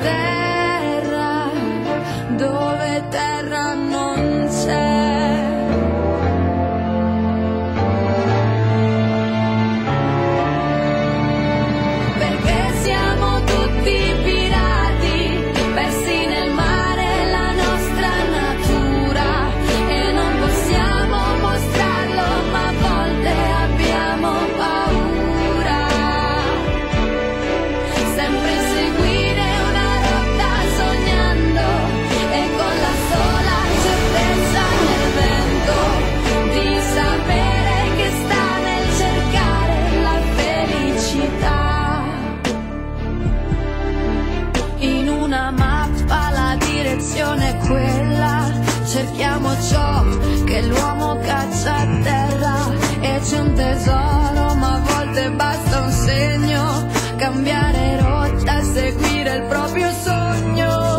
terra, dove terra non quella, cerchiamo ciò che l'uomo caccia a terra e c'è un tesoro, ma a volte basta un segno, cambiare rotta e seguire il proprio sogno.